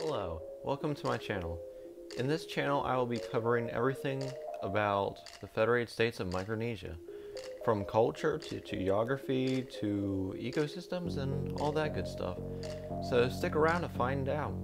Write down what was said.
Hello, welcome to my channel. In this channel I will be covering everything about the Federated States of Micronesia, from culture to, geography to ecosystems and all that good stuff. So stick around to find out.